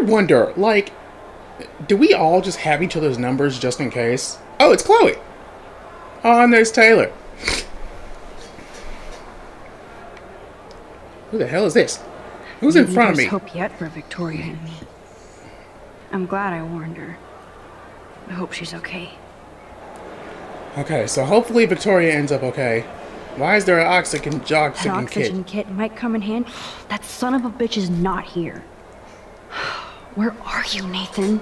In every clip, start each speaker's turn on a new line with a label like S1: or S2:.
S1: I wonder, like, do we all just have each other's numbers just in case? Oh, it's Chloe. Oh, and there's Taylor. Who the hell is this? Who's in front of me?
S2: hope yet for Victoria and me. I'm glad I warned her. I hope she's okay.
S1: Okay, so hopefully Victoria ends up okay. Why is there an oxygen,
S2: An
S1: oxygen,
S2: oxygen
S1: kit?
S2: kit might come in handy. That son of a bitch is not here. Where are you, Nathan?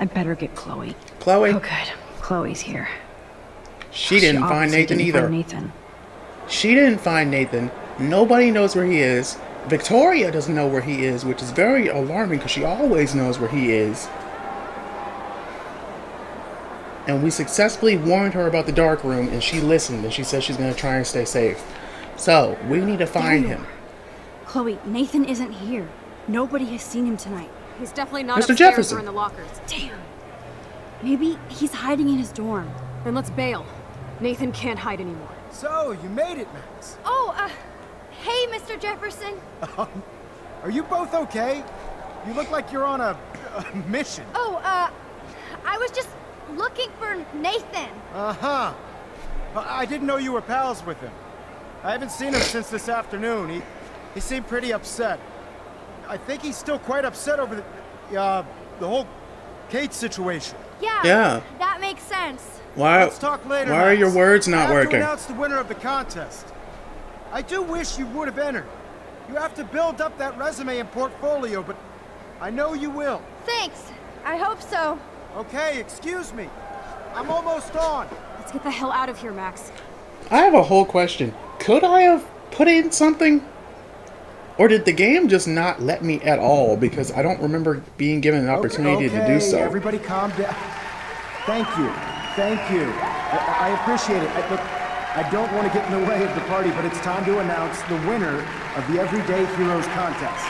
S2: I better get Chloe.
S1: Chloe?
S2: Oh, good. Chloe's here.
S1: She didn't find Nathan
S2: didn't
S1: either.
S2: Find Nathan.
S1: She didn't find Nathan. Nobody knows where he is. Victoria doesn't know where he is, which is very alarming because she always knows where he is. And we successfully warned her about the dark room, and she listened, and she said she's going to try and stay safe. So, we need to find him.
S2: Chloe, Nathan isn't here. Nobody has seen him tonight.
S3: He's definitely not
S1: Mr.
S3: upstairs
S1: Jefferson.
S3: or in the lockers.
S2: Damn. Maybe he's hiding in his dorm.
S3: Then let's bail. Nathan can't hide anymore.
S4: So, you made it, Max.
S5: Oh, uh, hey, Mr. Jefferson.
S4: Are you both okay? You look like you're on a, a mission.
S5: Oh, uh, I was just looking for Nathan.
S4: Uh-huh. I I didn't know you were pals with him. I haven't seen him since this afternoon. He, he seemed pretty upset. I think he's still quite upset over the, uh, the whole Kate situation.
S5: Yeah.
S1: Yeah.
S5: That makes sense.
S1: Why,
S4: Let's talk later.
S1: why are your words
S4: I
S1: not
S4: have To announce the winner of the contest. I do wish you would have entered. You have to build up that resume and portfolio, but I know you will.
S5: Thanks. I hope so.
S4: Okay, excuse me. I'm almost on.
S3: Let's get the hell out of here, Max.
S1: I have a whole question. Could I have put in something? Or did the game just not let me at all because I don't remember being given an opportunity
S4: okay,
S1: to do so?
S4: Everybody calm down. Thank you. Thank you. I, I appreciate it. I, look, I don't want to get in the way of the party, but it's time to announce the winner of the Everyday Heroes contest.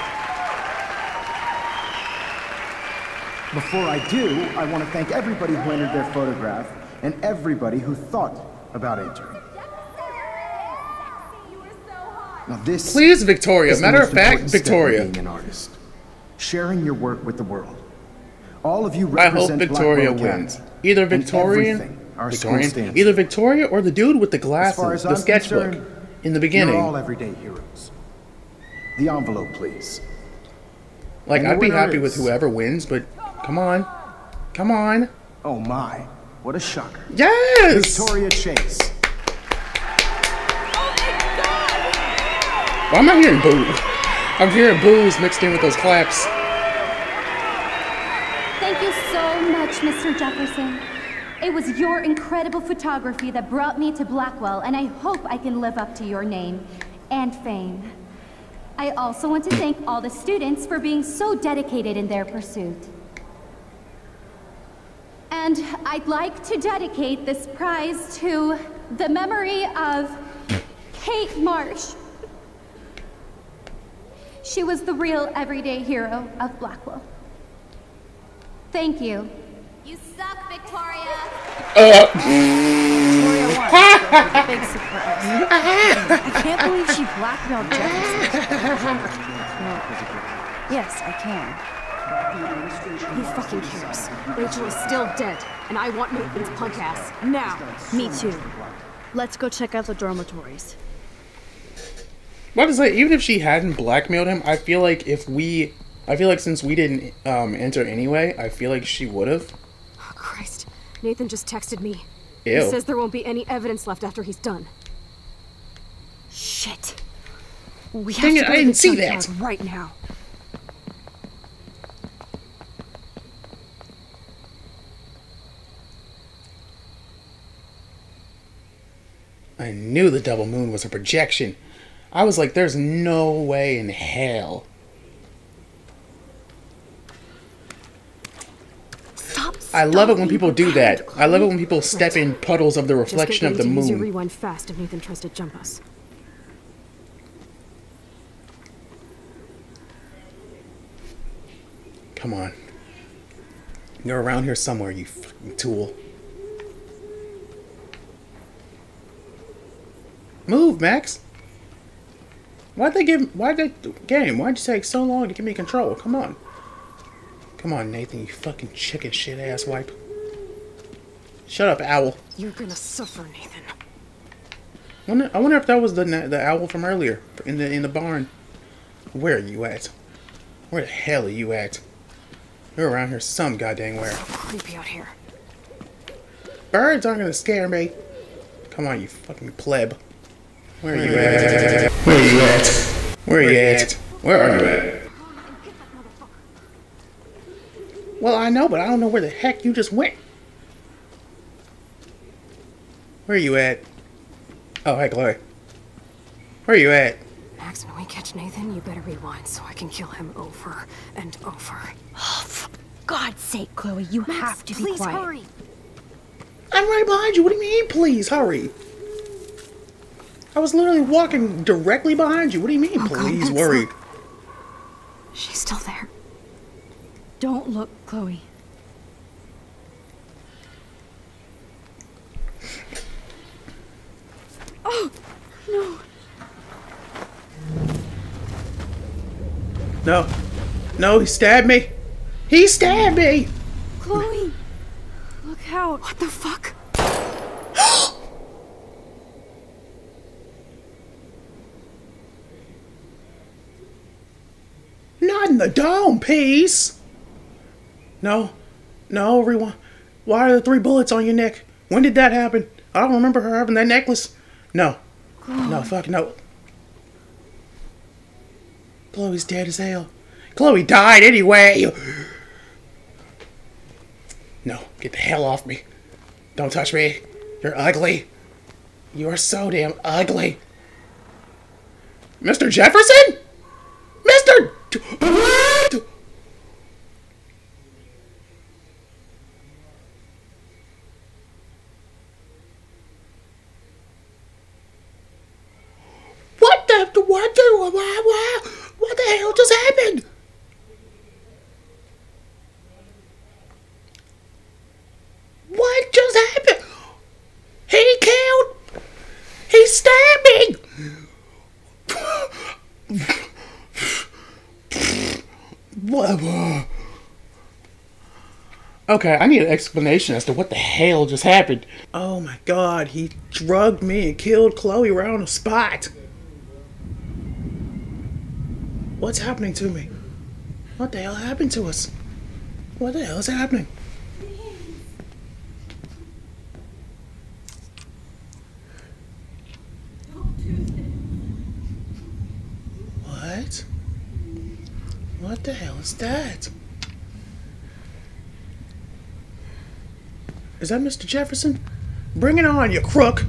S4: Before I do, I want to thank everybody who entered their photograph and everybody who thought about entering. Now this
S1: Please, Victoria.
S4: is
S1: Matter of fact,
S4: important step in
S1: Victoria.
S4: being an artist. Sharing your work with the world. All of you represent
S1: I hope Victoria wins. Either Victorian, Victorian, either Victoria or the dude with the glasses,
S4: as
S1: the
S4: I'm
S1: sketchbook in the beginning.
S4: You're all everyday heroes. The envelope, please.
S1: like,
S4: and
S1: I'd be happy with whoever wins, but come on, come on,
S4: Oh my, what a shocker.
S1: yes.
S4: Victoria Chase.
S1: Why am I hearing boo? I'm hearing boos mixed in with those claps.
S6: Thank you so much, Mr. Jefferson. It was your incredible photography that brought me to Blackwell, and I hope I can live up to your name and fame. I also want to thank all the students for being so dedicated in their pursuit. And I'd like to dedicate this prize to the memory of Kate Marsh. She was the real everyday hero of Blackwell. Thank you.
S5: You suck, Victoria. Uh, uh, Victoria won.
S2: Big surprise. I can't believe she blackmailed Jefferson. No. Yes, I can.
S3: Who fucking cares? Rachel is still dead, and I want Nathan's punk ass now.
S2: Me too. Let's go check out the dormitories.
S1: What is it? Even if she hadn't blackmailed him, I feel like if we, I feel like since we didn't um, enter anyway, I feel like she would have.
S3: Oh, Christ. Nathan just texted me.
S1: Ew.
S3: He says there won't be any evidence left after he's done.
S2: Shit. We have
S1: Dang
S2: to
S1: it, I didn't see that.
S2: right now.
S1: I knew the double moon was a projection. I was like, there's no way in hell.
S2: Stop.
S1: I love it when people do that. I love it when people step in puddles of the reflection of the
S3: to use your
S1: moon.
S3: rewind fast if Nathan tries to jump us.
S1: Come on. You're around here somewhere, you fucking tool. Move, Max. Why'd they give? Why'd they game? Why'd you take so long to give me control? Come on. Come on, Nathan, you fucking chicken shit ass wipe. Shut up, owl.
S3: You're gonna suffer, Nathan.
S1: Wonder, I wonder if that was the the owl from earlier in the in the barn. Where are you at? Where the hell are you at? You're around here some goddamn where.
S3: Creepy out here.
S1: Birds aren't gonna scare me. Come on, you fucking pleb. Where are you at? Where are you at? Where are you at? Where are you at? Well, I know, but I don't know where the heck you just went. Where are you at? Oh, hey, Chloe. Where are you at?
S3: Max, when we catch Nathan, you better rewind so I can kill him over and over.
S2: Oh, for God's sake, Chloe, you have to be
S5: Please
S2: quiet.
S5: hurry.
S1: I'm right behind you. What do you mean, please? Hurry. I was literally walking directly behind you. What do you mean,
S3: Oh,
S1: please?
S3: that's
S1: Worry.
S3: not- She's still there.
S2: Don't look, Chloe.
S1: Oh, no. No. No, he stabbed me. He stabbed me.
S2: Chloe! Look out!
S3: What the fuck?
S1: Not in the dome piece. No. No, rewind. Why are the three bullets on your neck? When did that happen? I don't remember her having that necklace. No. No, fuck no. Chloe's dead as hell. Chloe died anyway. No, get the hell off me. Don't touch me. You're ugly. You are so damn ugly. Mr. Jefferson? Mr. What the what the what the hell just happened? What just happened? He killed. He stabbed me. What? Okay, I need an explanation as to what the hell just happened. Oh my god, he drugged me and killed Chloe right on the spot. What's happening to me? What the hell happened to us? What the hell is happening? What? What the hell is that? Is that Mr. Jefferson? Bring it on, you crook!